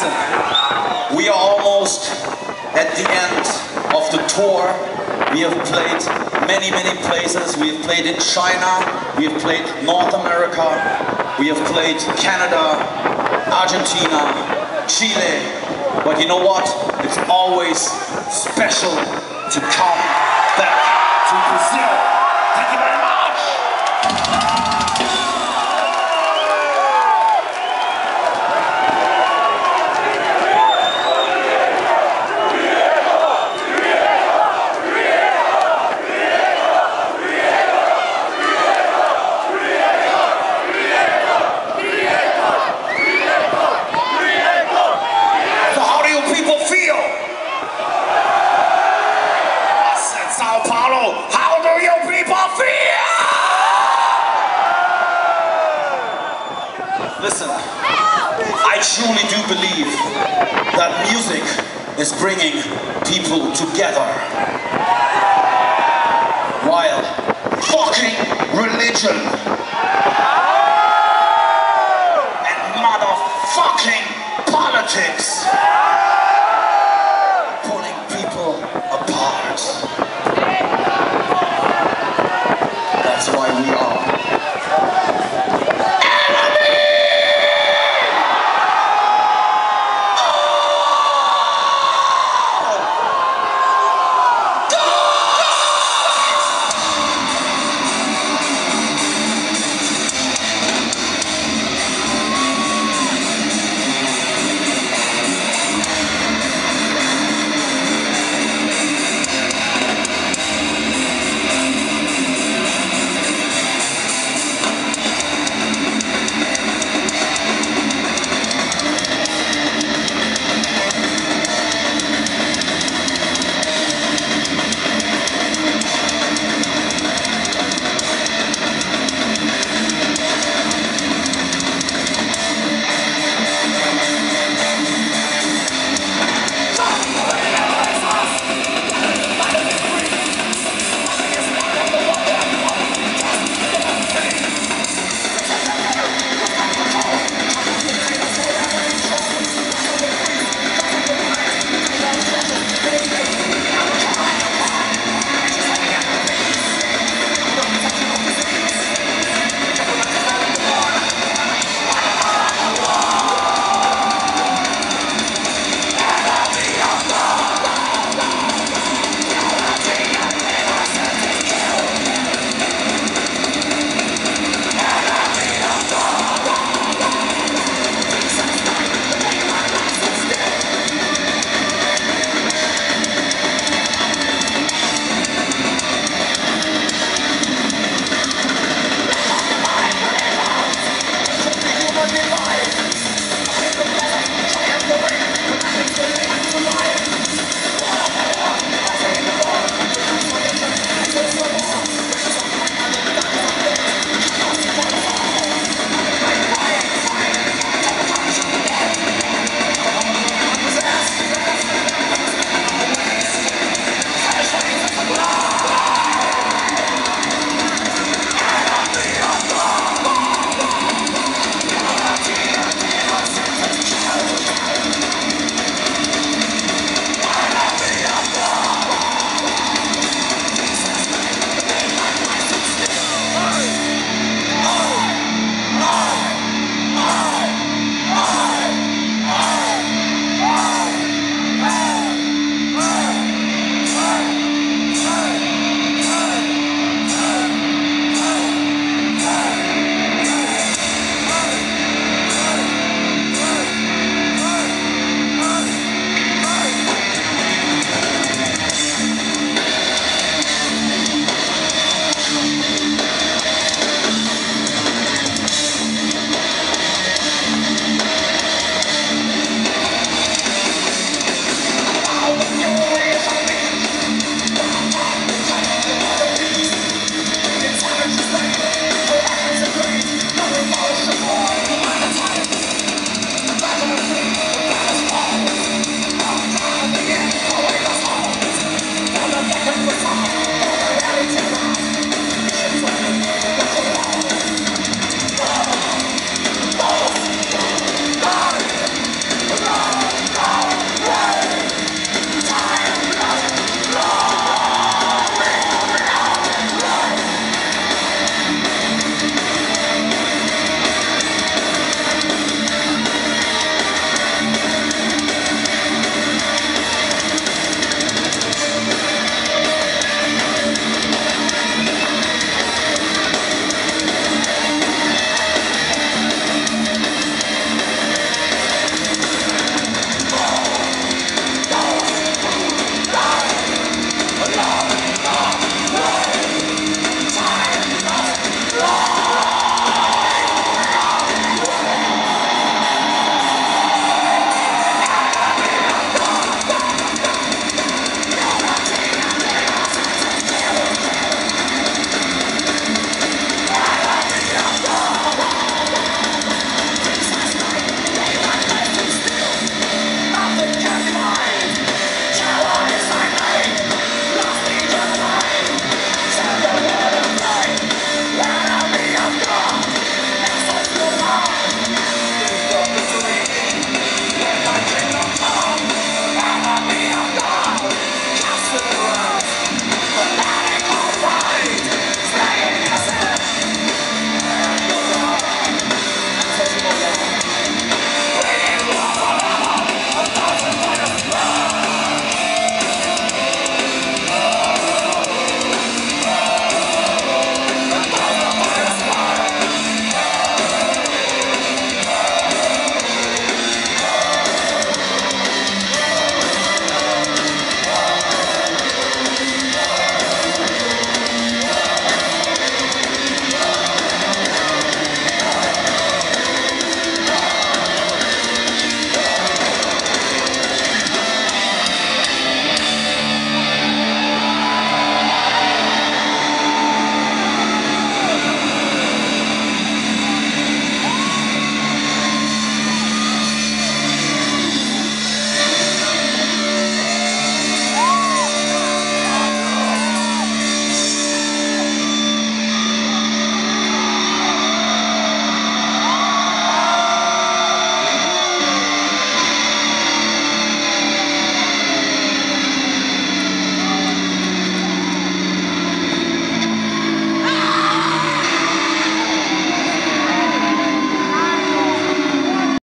Listen, we are almost at the end of the tour. We have played many, many places. We have played in China, we have played North America, we have played Canada, Argentina, Chile. But you know what? It's always special to come back to Brazil. I truly do believe that music is bringing people together. While fucking religion and motherfucking politics